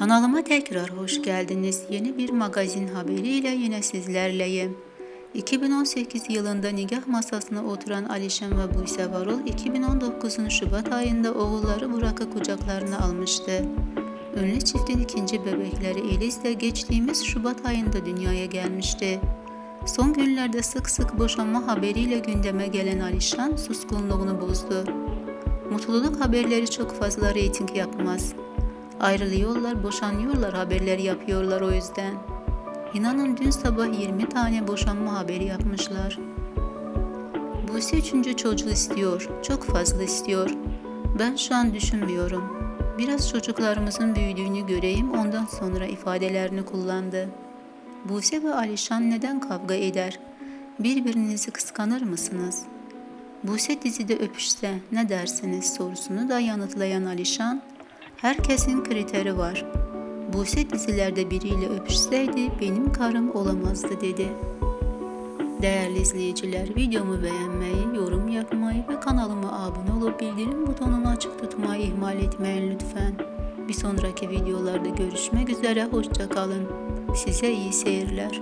Kanalıma tekrar hoş geldiniz. Yeni bir magazin haberiyle yine sizlerleyim. 2018 yılında nikah masasına oturan Alişan ve Buse Varol 2019'un Şubat ayında oğulları Burak'ı kucaklarına almıştı. Ünlü çiftin ikinci bebekleri Eliz de geçtiğimiz Şubat ayında dünyaya gelmişti. Son günlerde sık sık boşanma haberiyle gündeme gelen Alişan suskunluğunu bozdu. Mutluluk haberleri çok fazla reyting yapmaz. Ayrılıyorlar, boşanıyorlar haberleri yapıyorlar o yüzden. İnanın dün sabah 20 tane boşanma haberi yapmışlar. Buse üçüncü çocuğu istiyor, çok fazla istiyor. Ben şu an düşünmüyorum. Biraz çocuklarımızın büyüdüğünü göreyim ondan sonra ifadelerini kullandı. Buse ve Alişan neden kavga eder? Birbirinizi kıskanır mısınız? Buse dizide öpüşse ne dersiniz sorusunu da yanıtlayan Alişan, herkesin kriteri var. Buse dizilerde biriyle öpüşseydi benim karım olamazdı dedi. Değerli izleyiciler videomu beğenmeyi, yorum yapmayı ve kanalıma abone olup bildirim butonunu açık tutmayı ihmal etmeyin lütfen. Bir sonraki videolarda görüşmek üzere, hoşçakalın. Size iyi seyirler.